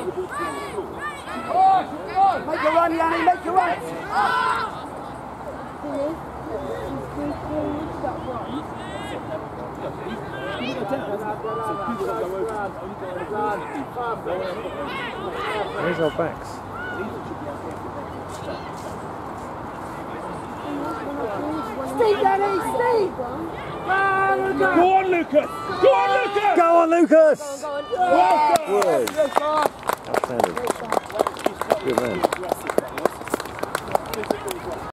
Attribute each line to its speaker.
Speaker 1: Make a run, Yanni, make a run.
Speaker 2: Where's our backs?
Speaker 1: Steve, Yanni, Steve.
Speaker 3: Go on, Lukas! Go on, Lukas!
Speaker 2: Go on, Lukas!
Speaker 1: Yeah.
Speaker 2: Word.
Speaker 1: Good job.
Speaker 2: Outstanding. Good man.